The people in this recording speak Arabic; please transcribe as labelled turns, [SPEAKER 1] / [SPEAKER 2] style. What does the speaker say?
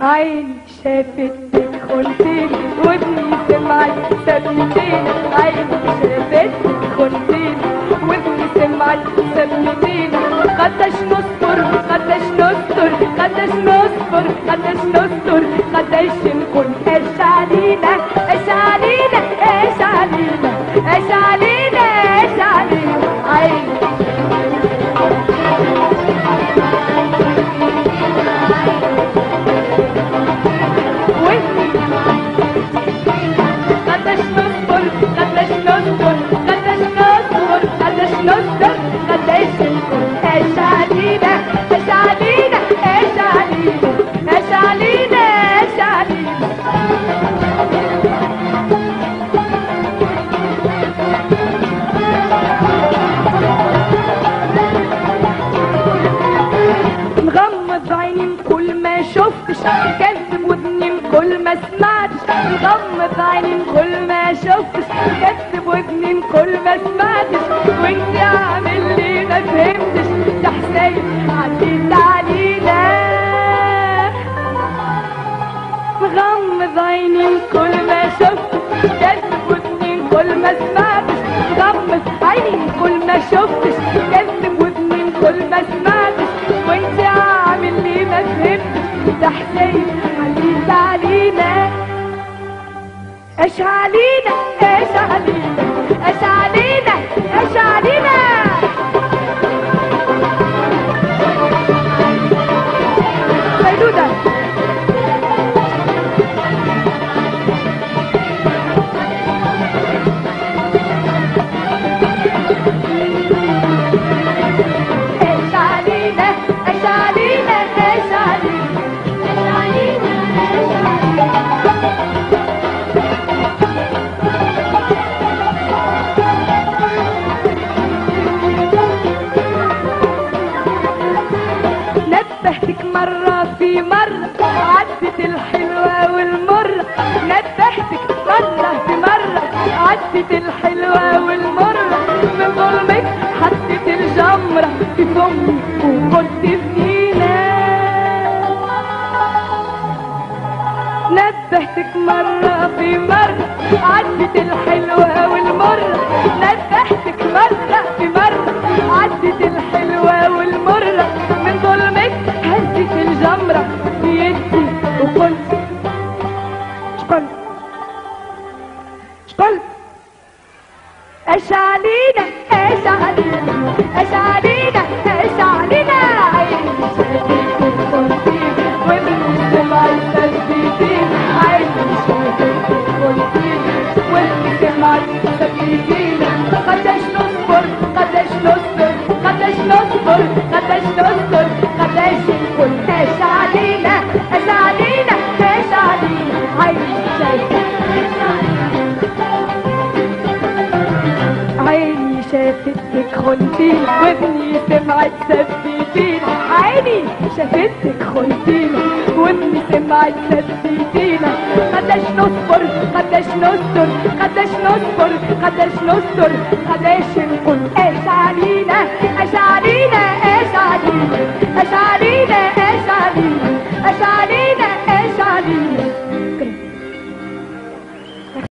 [SPEAKER 1] عيني شافتك خنتيني ودني سمعت سبتيني عيني شافتك خنتيني ودني سمعت سبتيني قداش نصبر قداش نصبر قداش نصبر قداش نصبر قداش نكون إيش علينا إيش علينا إيش علينا إيش علينا. مغمض عيني كل ما شفتش كذب ودني كل ما سمعتش مغمض عيني كل ما شفتش كذب ودني كل ما سمعتش وانت عامل لي ما فهمتش ده حسين عديت علينا. مغمض عيني كل ما شفتش كذب ودني كل ما سمعتش مغمض عيني كل ما شفتش كذب ودني كل ما سمعتش إيش علينا نبهتك مرة في مرة عدت الحلوة والمرة نبهتك مرة في مرة عدت الحلوة والمرة من ظلمك حطيت الجمرة في فمي وكنت بنينة نبهتك مرة في مرة عدت الحلوة والمرة علينا إيش علينا إيش علينا إيش علينا تثبيتيني شافتك خنتيني وابني سمعت سبيتيني عيني شافتك خنتيني وابني سمعت سبيتيني قداش نصبر قداش نصبر قداش نصبر قداش نصبر قداش